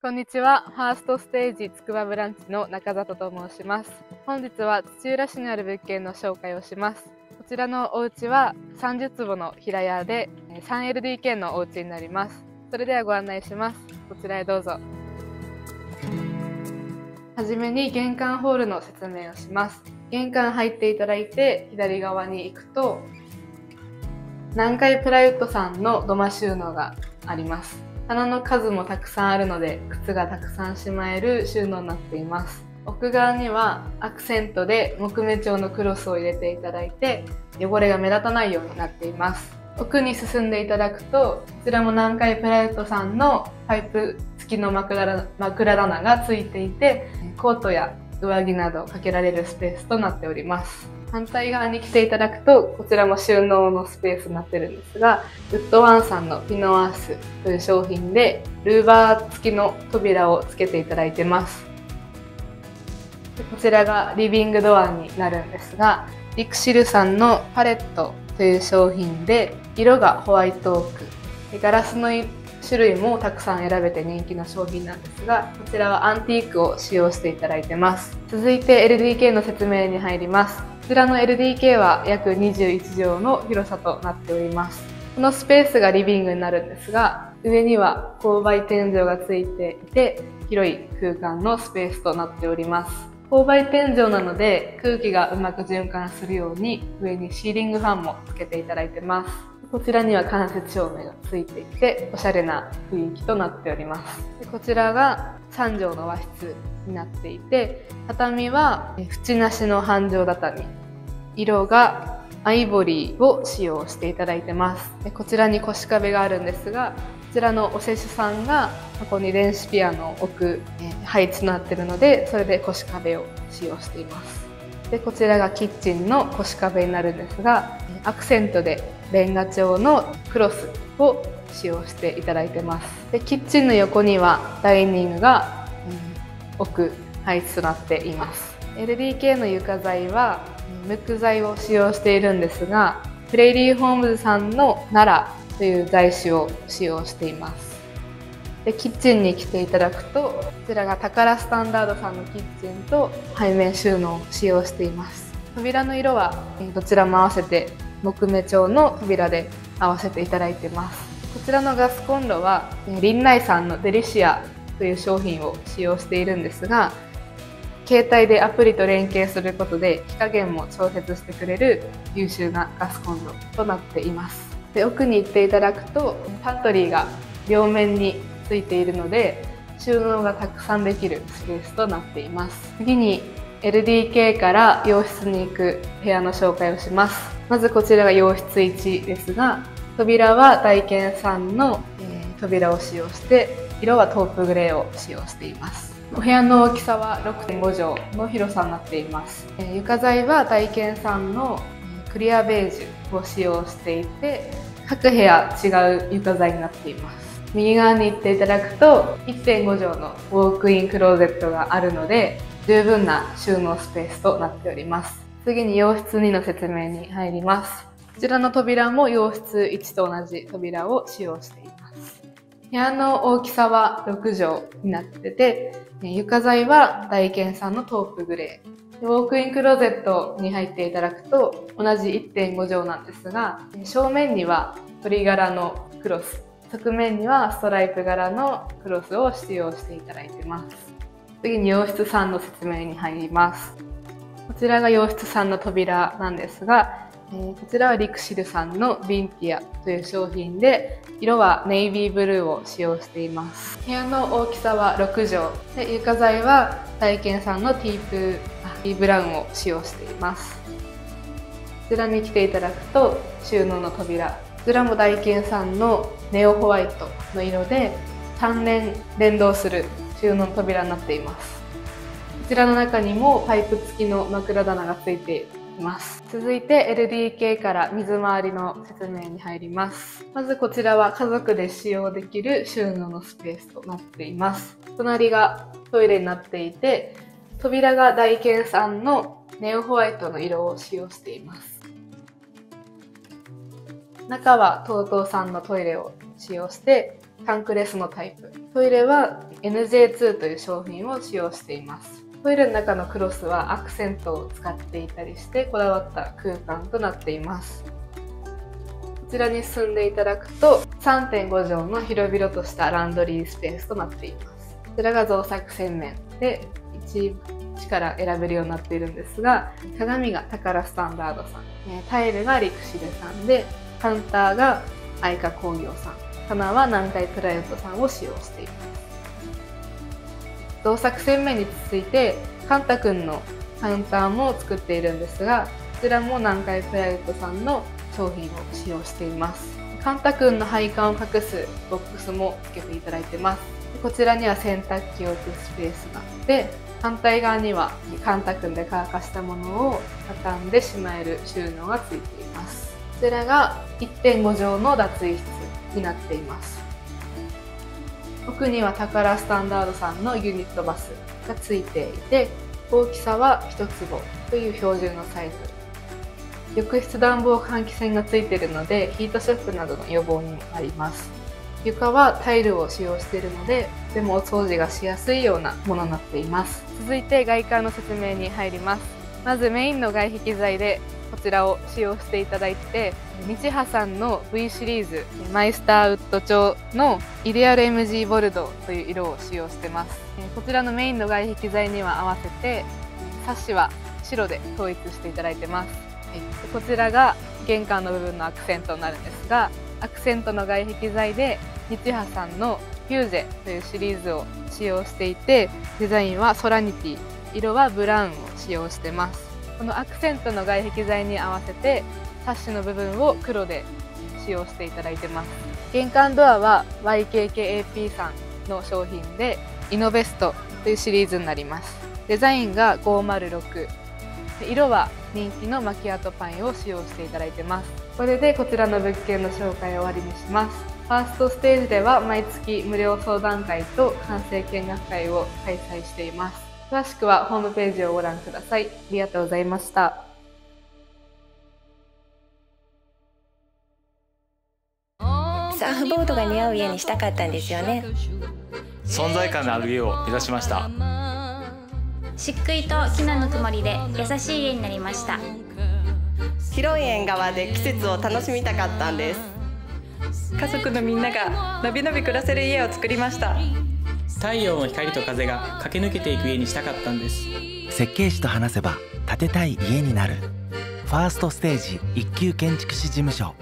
こんにちは。ファーストステージつくばブランチの中里と申します。本日は土浦市にある物件の紹介をします。こちらのお家は30坪の平屋で 3LDK のお家になります。それではご案内します。こちらへどうぞ。はじめに玄関ホールの説明をします。玄関入っていただいて左側に行くと南海プライウッドさんの土間収納があります。棚の数もたくさんあるので靴がたくさんしまえる収納になっています。奥側にはアクセントで木目調のクロスを入れていただいて汚れが目立たないようになっています。奥に進んでいただくとこちらも南海プライウッドさんのパイプ付きの枕枕棚が付いていてコートや上着などかけられるスペースとなっております。反対側に来ていただくと、こちらも収納のスペースになってるんですが、ウッドワンさんのピノアースという商品で、ルーバー付きの扉を付けていただいてます。こちらがリビングドアになるんですが、リクシルさんのパレットという商品で、色がホワイトオーク、ガラスの種類もたくさん選べて人気の商品なんですが、こちらはアンティークを使用していただいてます。続いて LDK の説明に入ります。こちらの LDK は約21畳の広さとなっております。このスペースがリビングになるんですが、上には勾配天井がついていて、広い空間のスペースとなっております。勾配天井なので空気がうまく循環するように上にシーリングファンもつけていただいてます。こちらには間接照明がついていて、おしゃれな雰囲気となっております。こちらが3畳の和室になっていて、畳は縁なしの半畳畳。色がアイボリーを使用していただいてます。こちらに腰壁があるんですが、こちらのお施主さんがここに電子ピアノを置く配置となっているので、それで腰壁を使用しています。でこちらがキッチンの腰壁になるんですがアクセントでレンガ調のクロスを使用していただいてますでキッチンの横にはダイニングが、うん、置く配置となっています。LDK の床材は木材を使用しているんですがプレイリーホームズさんの奈良という材種を使用しています。でキッチンに来ていただくとこちらがタカラスタンダードさんのキッチンと背面収納を使用しています。扉の色はどちらも合わせて木目調の扉で合わせていただいてます。こちらのガスコンロはリンナイさんのデリシアという商品を使用しているんですが携帯でアプリと連携することで火加減も調節してくれる優秀なガスコンロとなっています。で奥に行っていただくとパントリーが両面についているので収納がたくさんできるスペースとなっています。次に LDK から洋室に行く部屋の紹介をします。まずこちらが洋室1ですが扉は大健さんの、扉を使用して色はトープグレーを使用しています。お部屋の大きさは6.5畳。の広さになっています、え、床材は大健さんのクリアベージュを使用していて各部屋違う床材になっています。右側に行っていただくと1.5畳のウォークインクローゼットがあるので十分な収納スペースとなっております。次に洋室2の説明に入ります。こちらの扉も洋室1と同じ扉を使用しています。部屋の大きさは6畳になってて、床材は大健さんのトープグレー。ウォークインクローゼットに入っていただくと同じ1.5畳なんですが、正面には鳥柄のクロス、側面にはストライプ柄のクロスを使用していただいてます。次に洋室3の説明に入ります。こちらが洋室さんの扉なんですが、えー、こちらはリクシルさんのヴィンティアという商品で、色はネイビーブルーを使用しています。部屋の大きさは6畳。で床材は体験さんのティープ、ティーブラウンを使用しています。こちらに来ていただくと収納の扉。こちらもダイケンさんのネオホワイトの色で3連連動する収納の扉になっています。こちらの中にもパイプ付きの枕棚が付いています。続いて LDK から水回りの説明に入ります。まずこちらは家族で使用できる収納のスペースとなっています。隣がトイレになっていて、扉が大ンさんのネオホワイトの色を使用しています。中は TOTO さんのトイレを使用して、タンクレスのタイプトイレは NJ2 という商品を使用していますトイレの中のクロスはアクセントを使っていたりしてこだわった空間となっています。こちらに進んでいただくと3.5畳の広々としたランドリースペースとなっています。こちらが造作洗面で1から選べるようになっているんですが鏡がタカラスタンダードさんタイルがリクシデさんでカウンターが愛花工業さん棚は南海プライオットさんを使用しています。造作洗面に続いてカンタ君のカウンターも作っているんですがこちらも南海プライオットさんの商品を使用しています。カンタ君の配管を隠すボックスも付けていただいてます。こちらには洗濯機置くスペースがあって反対側にはカンタ君で乾かしたものを畳んでしまえる収納がついています。こちらが1.5畳の脱衣室になっています。奥にはタカラスタンダードさんのユニットバスがついていて大きさは1坪という標準のサイズ。浴室暖房換気扇がついているのでヒートショックなどの予防にもなります。床はタイルを使用しているのでとてもお掃除がしやすいようなものになっています。続いて外観の説明に入ります。まずメインの外壁材でこちらを使用していただいて日葉さんの V シリーズマイスターウッド調のイデアル MG ボルドという色を使用してます。こちらのメインの外壁材には合わせてサッシは白で統一していただいてます、こちらが玄関の部分のアクセントになるんですがアクセントの外壁材で日葉さんのフューゼというシリーズを使用していてデザインはソラニティ色はブラウンを使用してます。このアクセントの外壁材に合わせてサッシの部分を黒で使用していただいてます。玄関ドアは YKKAP さんの商品でイノベストというシリーズになります。デザインが506色は人気のマキアートパインを使用していただいてます。これでこちらの物件の紹介を終わりにします。ファーストステージでは毎月無料相談会と完成見学会を開催しています。詳しくはホームページをご覧ください。ありがとうございました。サーフボードが似合う家にしたかったんですよね。存在感のある家を目指しました。漆喰と木のぬくもりで優しい家になりました。広い縁側で季節を楽しみたかったんです。家族のみんながのびのび暮らせる家を作りました太陽の光と風が駆け抜けていく家にしたかったんです。設計士と話せば建てたい家になる。ファーストステージ一級建築士事務所。